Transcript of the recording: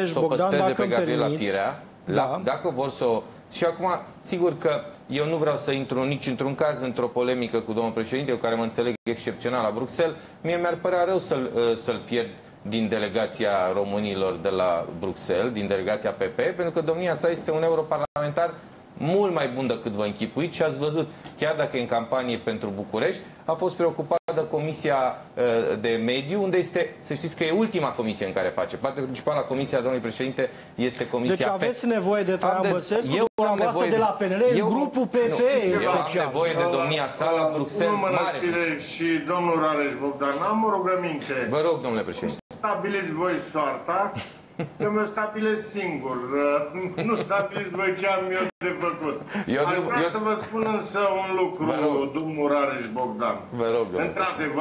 să o Bogdan, păstreze dacă pe îmi Gabriela permiți. Firea, Da. la, dacă vor să o... Și acum, sigur că eu nu vreau să intru nici într-un caz într-o polemică cu domnul președinte, cu care mă înțeleg excepțional la Bruxelles. Mie mi-ar părea rău să-l, uh, să-l pierd din delegația românilor de la Bruxelles, din delegația PP, pentru că domnia sa este un europarlamentar mult mai bun decât vă închipuiți și ați văzut, chiar dacă e în campanie pentru București, a fost preocupat de Comisia uh, de Mediu, unde este, să știți că e ultima comisie în care face. Partea principală a Comisia domnului președinte este Comisia Deci aveți FED. nevoie de Traian Am de- Băsescu, eu am dumneavoastră nevoie de la PNL, în grupul PP nu, în Eu am special. nevoie de domnia sa la Bruxelles Domnul mare. Mănăstire și domnul Rareș Bogdan, am o rugăminte. Vă rog, domnule președinte. Stabiliți voi soarta, că mi-o stabilesc singur. Uh, Nu stabiliți voi ce am eu de făcut. Eu Aș nu- vrea eu- să vă spun însă un lucru, Vă rog. domnul Rareș Bogdan. Vă rog, domnule Într-adevăr,